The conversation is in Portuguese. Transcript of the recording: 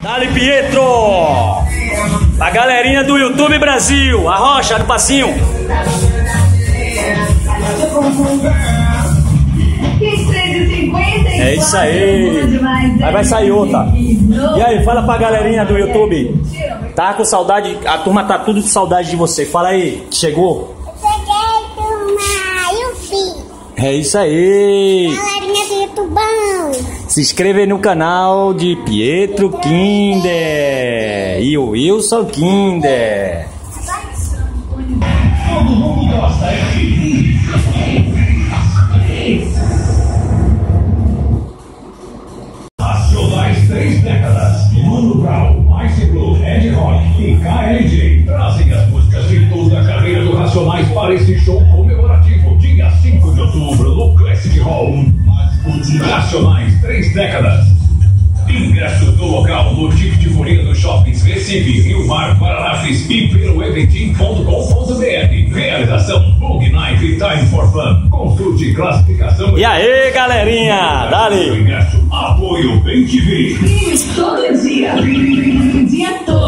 Dali Pietro! A galerinha do YouTube Brasil, a rocha do passinho. É isso aí. Aí vai sair outra. E aí, fala pra galerinha do YouTube. Tá com saudade, a turma tá tudo com saudade de você. Fala aí, chegou? Cheguei, turma. E o filho? É isso aí. Galerinha do YouTubão. Se inscreva aí no canal de Pietro Kinder e o Wilson Kinder. Todo mundo gosta, Racionais três décadas. Mano Brown, Ice Blue, Ed Rock e KLJ trazem as músicas de toda a carreira do Racionais para esse show comemorativo, Racionais três décadas. Ingressos no local, no Ticket Folia dos Shoppings Recife, Rio Mar, Guararapes e pelo eventim.com.br. Realização Bug Night Time for Fun. Consulte classificação E aí, galerinha, dali. Ingresso, apoio Bem TV. Todo dia. Dia todo.